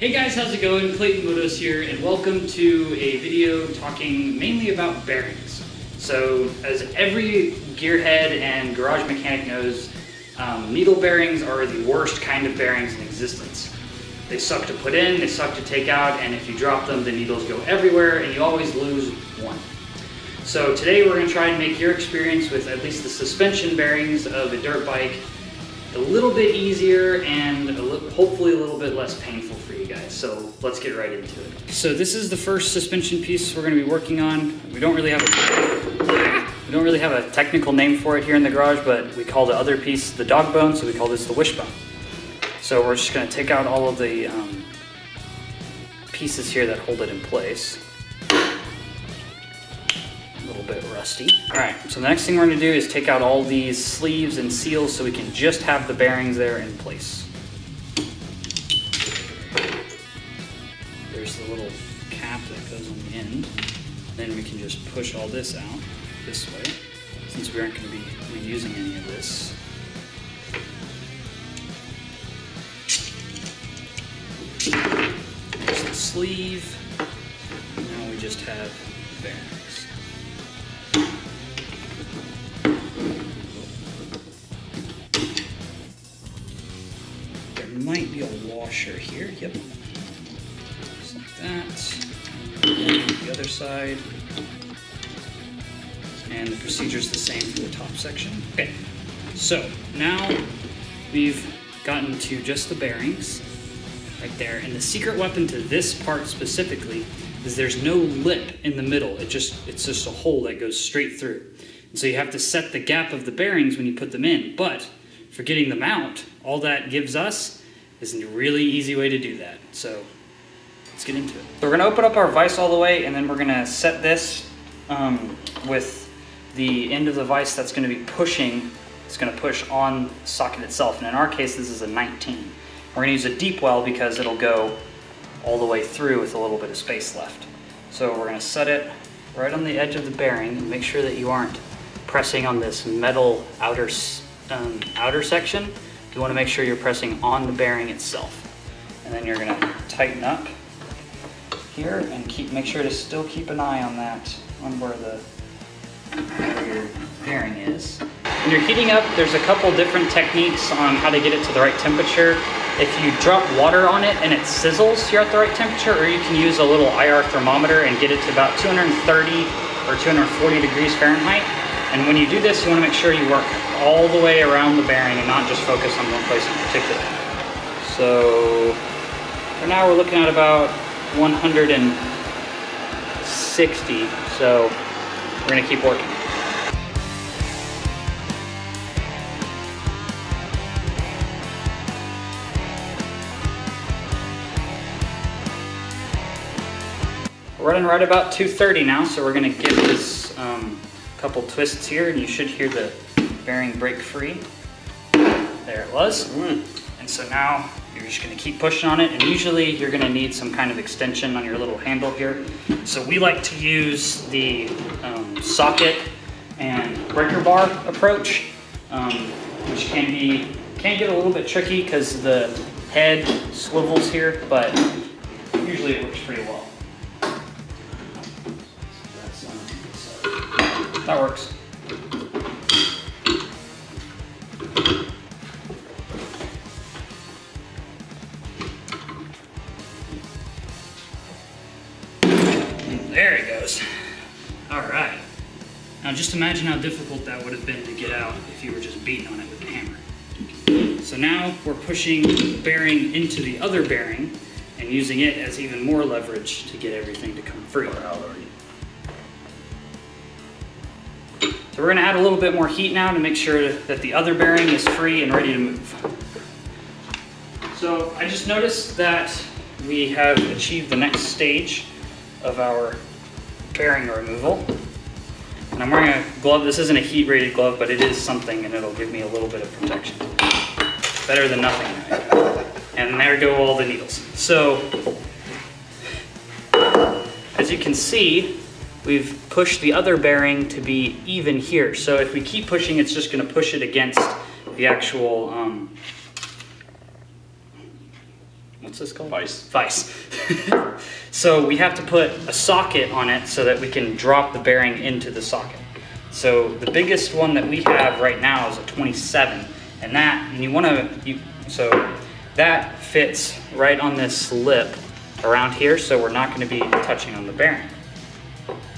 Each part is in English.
Hey guys, how's it going? Clayton Motos here, and welcome to a video talking mainly about bearings. So, as every gearhead and garage mechanic knows, um, needle bearings are the worst kind of bearings in existence. They suck to put in, they suck to take out, and if you drop them, the needles go everywhere, and you always lose one. So today we're going to try and make your experience with at least the suspension bearings of a dirt bike a little bit easier and a hopefully a little bit less painful for you guys. So let's get right into it. So this is the first suspension piece we're going to be working on. We don't really have a we don't really have a technical name for it here in the garage, but we call the other piece the dog bone, so we call this the wishbone. So we're just going to take out all of the um, pieces here that hold it in place bit rusty. All right, so the next thing we're gonna do is take out all these sleeves and seals so we can just have the bearings there in place. There's the little cap that goes on the end. Then we can just push all this out this way, since we aren't gonna be reusing any of this. There's the sleeve. Now we just have bearings. Might be a washer here. Yep. Just like that. The other side. And the procedure is the same for the top section. Okay, so now we've gotten to just the bearings right there. And the secret weapon to this part specifically is there's no lip in the middle. It just It's just a hole that goes straight through. And so you have to set the gap of the bearings when you put them in. But for getting them out, all that gives us is a really easy way to do that. So let's get into it. So we're gonna open up our vise all the way and then we're gonna set this um, with the end of the vise that's gonna be pushing, it's gonna push on the socket itself. And in our case, this is a 19. We're gonna use a deep well because it'll go all the way through with a little bit of space left. So we're gonna set it right on the edge of the bearing and make sure that you aren't pressing on this metal outer, um, outer section you want to make sure you're pressing on the bearing itself. And then you're going to tighten up here and keep make sure to still keep an eye on that, on where the where your bearing is. When you're heating up, there's a couple different techniques on how to get it to the right temperature. If you drop water on it and it sizzles, you're at the right temperature, or you can use a little IR thermometer and get it to about 230 or 240 degrees Fahrenheit. And when you do this, you want to make sure you work all the way around the bearing and not just focus on one place in particular. So for now we're looking at about 160, so we're gonna keep working. We're running right about 230 now, so we're gonna give this um, couple twists here and you should hear the bearing break free. There it was. Mm. And so now you're just gonna keep pushing on it and usually you're gonna need some kind of extension on your little handle here. So we like to use the um, socket and breaker bar approach, um, which can be, can get a little bit tricky because the head swivels here, but usually it works pretty well. That works. Just imagine how difficult that would have been to get out if you were just beating on it with a hammer. So now we're pushing the bearing into the other bearing and using it as even more leverage to get everything to come free. So we're gonna add a little bit more heat now to make sure that the other bearing is free and ready to move. So I just noticed that we have achieved the next stage of our bearing removal. And I'm wearing a glove. This isn't a heat rated glove, but it is something and it'll give me a little bit of protection. Better than nothing. And there go all the needles. So, as you can see, we've pushed the other bearing to be even here. So if we keep pushing, it's just gonna push it against the actual, um, what's this called? Vice. Vice. so we have to put a socket on it so that we can drop the bearing into the socket. So the biggest one that we have right now is a 27, and that, and you want to, you, so that fits right on this lip around here, so we're not going to be touching on the bearing.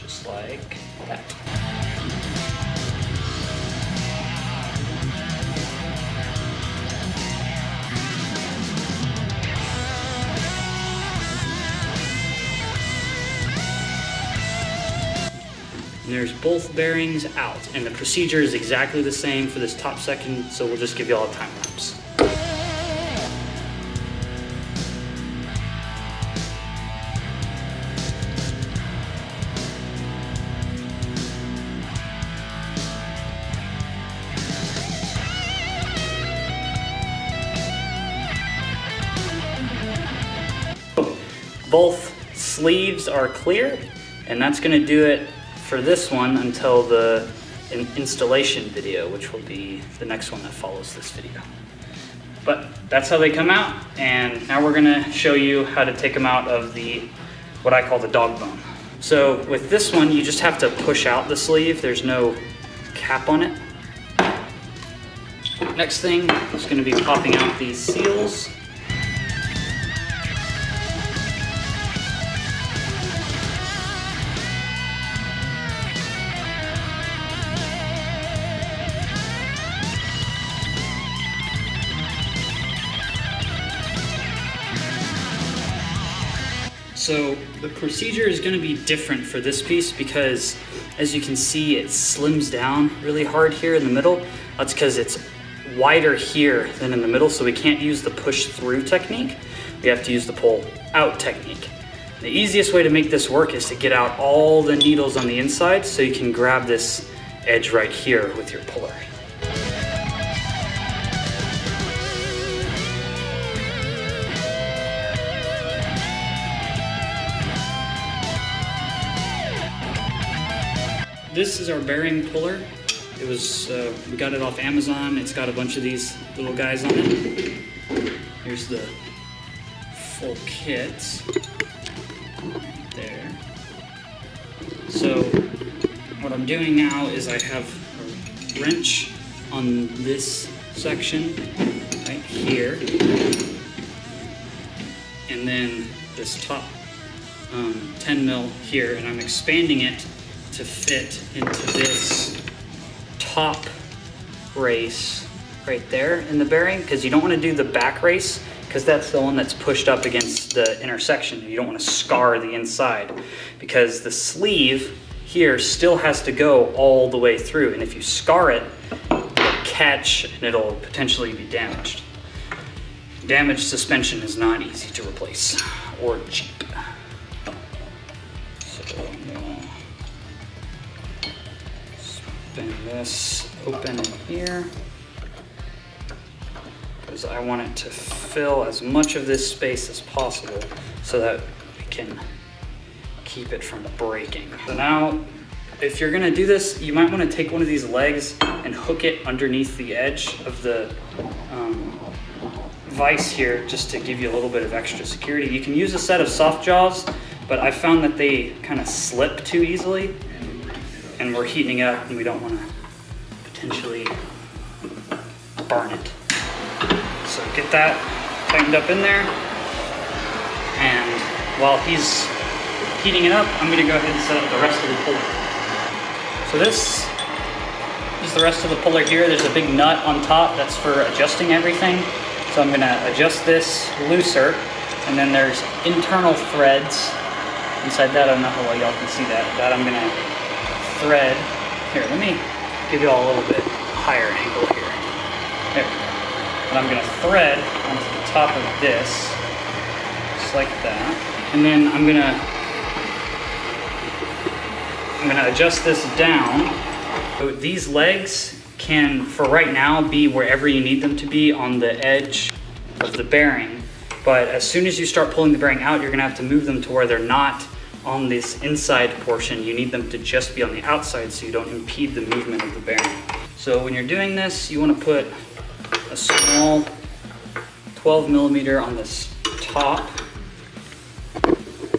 Just like there's both bearings out, and the procedure is exactly the same for this top section, so we'll just give you all a time lapse. Both sleeves are clear, and that's gonna do it for this one until the in installation video, which will be the next one that follows this video. But that's how they come out, and now we're gonna show you how to take them out of the, what I call the dog bone. So with this one, you just have to push out the sleeve. There's no cap on it. Next thing is gonna be popping out these seals. So the procedure is going to be different for this piece because as you can see it slims down really hard here in the middle. That's because it's wider here than in the middle so we can't use the push through technique. We have to use the pull out technique. The easiest way to make this work is to get out all the needles on the inside so you can grab this edge right here with your puller. This is our bearing puller. It was, uh, we got it off Amazon. It's got a bunch of these little guys on it. Here's the full kit. There. So what I'm doing now is I have a wrench on this section right here. And then this top um, 10 mil here, and I'm expanding it to fit into this top race right there in the bearing because you don't want to do the back race because that's the one that's pushed up against the intersection. You don't want to scar the inside because the sleeve here still has to go all the way through. And if you scar it, it'll catch and it'll potentially be damaged. Damaged suspension is not easy to replace or cheap. Spin this open in here because I want it to fill as much of this space as possible so that we can keep it from breaking. So now, if you're gonna do this, you might wanna take one of these legs and hook it underneath the edge of the um, vise here just to give you a little bit of extra security. You can use a set of soft jaws, but I found that they kind of slip too easily and we're heating it up and we don't want to potentially burn it. So get that tightened up in there. And while he's heating it up, I'm gonna go ahead and set up the rest of the puller. So this is the rest of the puller here. There's a big nut on top that's for adjusting everything. So I'm gonna adjust this looser and then there's internal threads inside that. I don't know how well y'all can see that. That I'm gonna thread. Here, let me give you all a little bit higher angle here. There. And I'm gonna thread onto the top of this, just like that. And then I'm gonna, I'm gonna adjust this down. So these legs can, for right now, be wherever you need them to be on the edge of the bearing. But as soon as you start pulling the bearing out, you're gonna have to move them to where they're not on this inside portion, you need them to just be on the outside so you don't impede the movement of the bearing. So when you're doing this, you want to put a small 12 millimeter on this top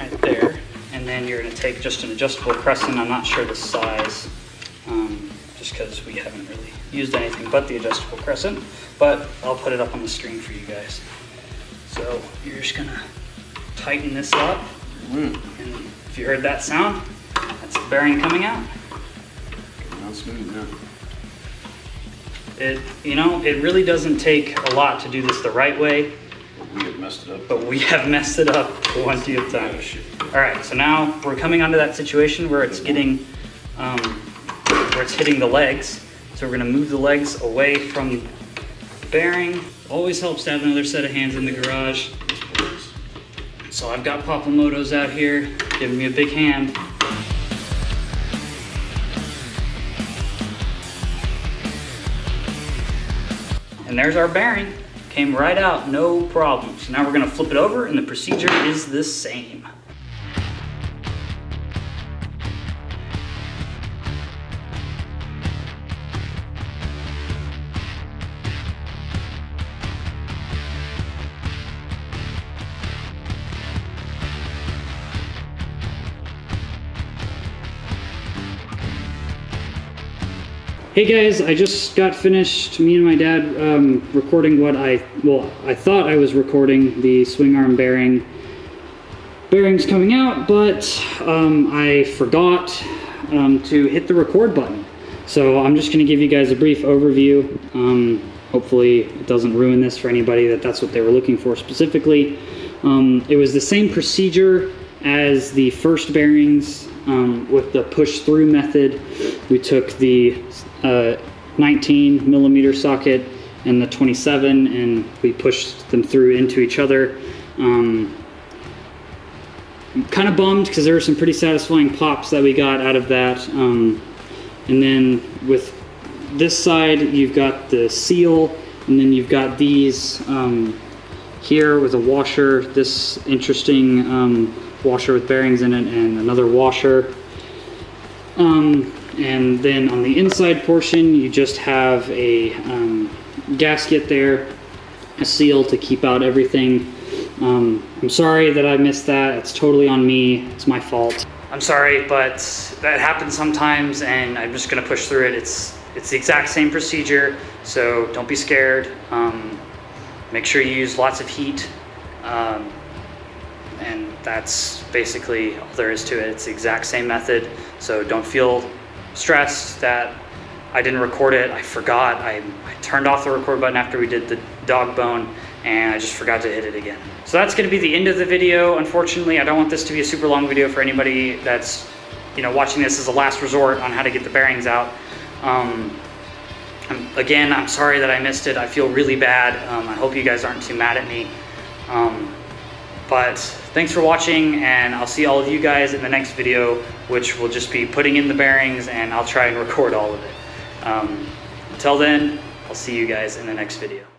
right there. And then you're gonna take just an adjustable crescent. I'm not sure the size, um, just because we haven't really used anything but the adjustable crescent, but I'll put it up on the screen for you guys. So you're just gonna tighten this up. Mm. And if you heard that sound, that's the bearing coming out. Now smooth now. It, you know, it really doesn't take a lot to do this the right way, We have messed it up. but we have messed it up plenty of Oh, times. All right, so now we're coming onto that situation where it's getting, um, where it's hitting the legs. So we're gonna move the legs away from the bearing. Always helps to have another set of hands in the garage. So I've got Papamotos out here giving me a big hand. And there's our bearing. Came right out, no problems. Now we're gonna flip it over and the procedure is the same. Hey guys, I just got finished, me and my dad, um, recording what I, well, I thought I was recording the swing arm bearing bearings coming out, but um, I forgot um, to hit the record button. So I'm just gonna give you guys a brief overview. Um, hopefully it doesn't ruin this for anybody that that's what they were looking for specifically. Um, it was the same procedure as the first bearings um, with the push through method. We took the uh, 19 millimeter socket and the 27 and we pushed them through into each other. Um, kind of bummed because there were some pretty satisfying pops that we got out of that. Um, and then with this side, you've got the seal, and then you've got these um, here with a washer, this interesting um, washer with bearings in it, and another washer. Um, and then on the inside portion, you just have a um, gasket there, a seal to keep out everything. Um, I'm sorry that I missed that. It's totally on me. It's my fault. I'm sorry, but that happens sometimes, and I'm just gonna push through it. It's it's the exact same procedure, so don't be scared. Um, make sure you use lots of heat, um, that's basically all there is to it. It's the exact same method, so don't feel stressed that I didn't record it. I forgot. I, I turned off the record button after we did the dog bone and I just forgot to hit it again. So that's gonna be the end of the video. Unfortunately, I don't want this to be a super long video for anybody that's you know, watching this as a last resort on how to get the bearings out. Um, I'm, again, I'm sorry that I missed it. I feel really bad. Um, I hope you guys aren't too mad at me. Um, but thanks for watching and I'll see all of you guys in the next video, which will just be putting in the bearings and I'll try and record all of it. Um, until then, I'll see you guys in the next video.